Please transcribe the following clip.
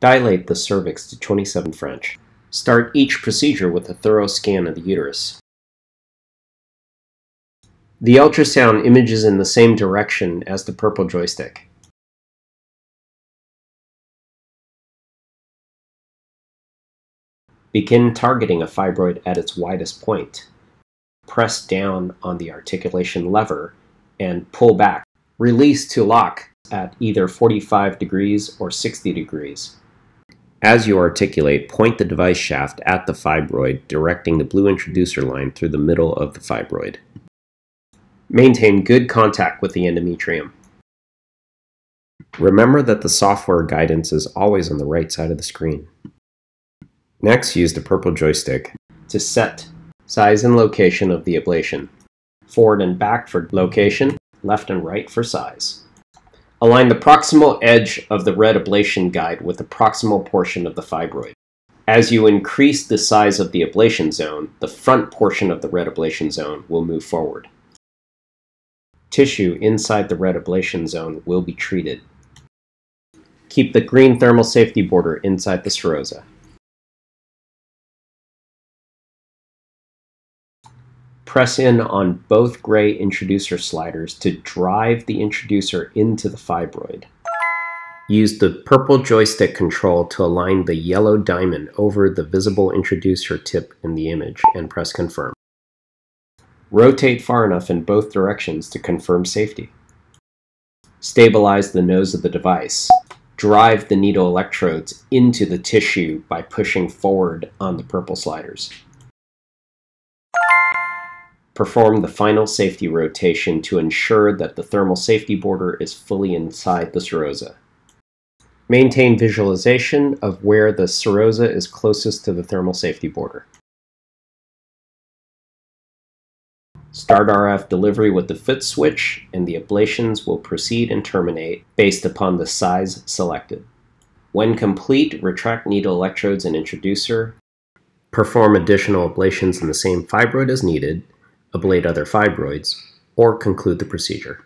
Dilate the cervix to 27 French. Start each procedure with a thorough scan of the uterus. The ultrasound images in the same direction as the purple joystick. Begin targeting a fibroid at its widest point. Press down on the articulation lever and pull back. Release to lock at either 45 degrees or 60 degrees. As you articulate, point the device shaft at the fibroid, directing the blue introducer line through the middle of the fibroid. Maintain good contact with the endometrium. Remember that the software guidance is always on the right side of the screen. Next, use the purple joystick to set size and location of the ablation. Forward and back for location, left and right for size. Align the proximal edge of the red ablation guide with the proximal portion of the fibroid. As you increase the size of the ablation zone, the front portion of the red ablation zone will move forward. Tissue inside the red ablation zone will be treated. Keep the green thermal safety border inside the serosa. Press in on both gray introducer sliders to drive the introducer into the fibroid. Use the purple joystick control to align the yellow diamond over the visible introducer tip in the image and press confirm. Rotate far enough in both directions to confirm safety. Stabilize the nose of the device. Drive the needle electrodes into the tissue by pushing forward on the purple sliders. Perform the final safety rotation to ensure that the thermal safety border is fully inside the serosa. Maintain visualization of where the serosa is closest to the thermal safety border. Start RF delivery with the foot switch and the ablations will proceed and terminate based upon the size selected. When complete, retract needle electrodes and introducer. Perform additional ablations in the same fibroid as needed ablate other fibroids, or conclude the procedure.